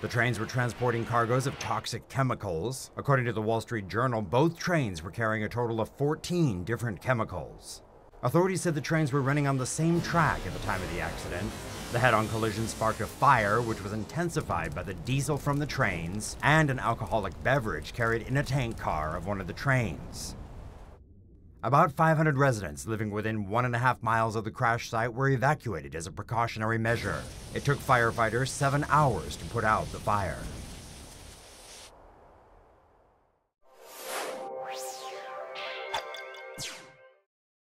The trains were transporting cargoes of toxic chemicals. According to the Wall Street Journal, both trains were carrying a total of 14 different chemicals. Authorities said the trains were running on the same track at the time of the accident. The head on collision sparked a fire, which was intensified by the diesel from the trains and an alcoholic beverage carried in a tank car of one of the trains. About 500 residents living within one and a half miles of the crash site were evacuated as a precautionary measure. It took firefighters seven hours to put out the fire.